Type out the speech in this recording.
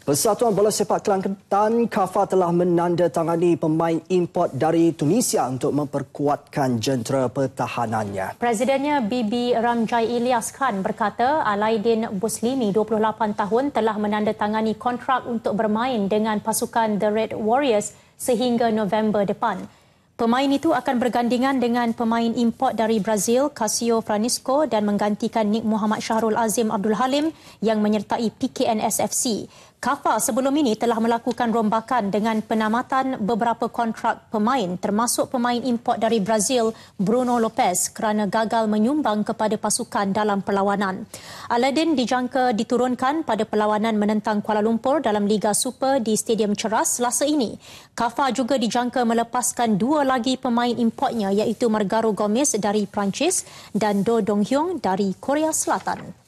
Persatuan Bola Sepak Kelantan KAFA telah menandatangani pemain import dari Tunisia untuk memperkuatkan jentera pertahanannya. Presidennya Bibi Ramjai Ilyas Khan berkata Alaidin Buslimi 28 tahun telah menandatangani kontrak untuk bermain dengan pasukan The Red Warriors sehingga November depan. Pemain itu akan bergandingan dengan pemain import dari Brazil, Casio Francisco dan menggantikan Nick Muhammad Syahrul Azim Abdul Halim yang menyertai PKNSFC. KAFA sebelum ini telah melakukan rombakan dengan penamatan beberapa kontrak pemain termasuk pemain import dari Brazil, Bruno Lopez kerana gagal menyumbang kepada pasukan dalam perlawanan. Aladdin dijangka diturunkan pada perlawanan menentang Kuala Lumpur dalam Liga Super di Stadium Ceras selasa ini. KAFA juga dijangka melepaskan dua lagi pemain importnya iaitu Margaro Gomez dari Perancis dan Do Dong Hyung dari Korea Selatan.